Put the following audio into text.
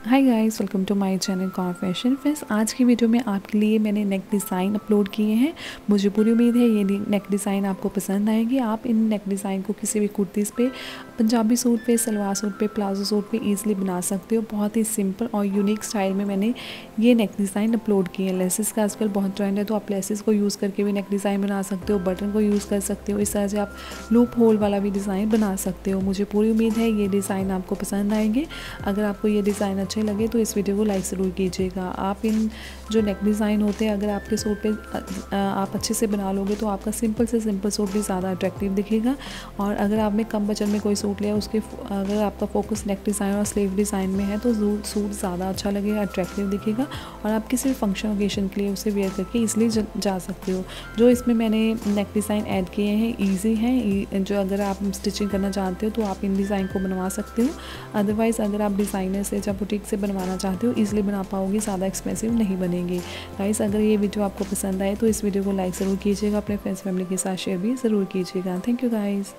Hi guys welcome to my channel Kaur fashion friends आज की video में आपके लिए मैंने नेक डिज़ाइन अपलोड किए हैं। मुझे पूरी उम्मीद है ये नेक डिज़ाइन आपको पसंद आएगी। आप इन नेक डिज़ाइन को किसी भी कुर्तीज़ पे, पंजाबी सूट पे, सलवार सूट पे, प्लाजो सूट पे इजीली बना सकते हो। बहुत ही सिंपल और यूनिक स्टाइल में मैंने ये नेक डिज़ाइन अपलोड किए हैं। लेसेस का आजकल बहुत ट्रेंड है तो आप लेसेस को यूज़ करके भी नेक डिज़ाइन बना सकते हो बटन को यूज़ कर सकते हो। इस तरह से आप लूप होल वाला भी डिज़ाइन बना सकते हो। मुझे पूरी उम्मीद है ये डिज़ाइन आपको पसंद आएँगे। अगर आपको ये डिज़ाइन अच्छे लगे तो इस वीडियो को लाइक ज़रूर कीजिएगा। आप इन जो नेक डिज़ाइन होते हैं, अगर आपके सूट पे आप अच्छे से बना लोगे तो आपका सिंपल से सिंपल सूट भी ज़्यादा अट्रैक्टिव दिखेगा। और अगर आपने कम बजट में कोई सूट लिया, उसके अगर आपका फोकस नेक डिज़ाइन और स्लीव डिज़ाइन में है तो सूट ज़्यादा अच्छा लगेगा अट्रैक्टिव दिखेगा। और आप किसी फ़ंक्शन ओकेशन के लिए उसे वेयर करके इसलिए जा सकते हो। जो इसमें मैंने नेक डिज़ाइन ऐड किए हैं ईजी हैं जो अगर आप स्टिचिंग करना चाहते हो तो आप इन डिज़ाइन को बनवा सकते हो। अदरवाइज़ अगर आप डिज़ाइनर से या बुटीक से बनवाना चाहते हो, इसलिए बना पाओगे, ज़्यादा एक्सपेंसिव नहीं बनेंगे। गाइस अगर ये वीडियो आपको पसंद आए तो इस वीडियो को लाइक ज़रूर कीजिएगा, अपने फ्रेंड्स फैमिली के साथ शेयर भी ज़रूर कीजिएगा। Thank you guys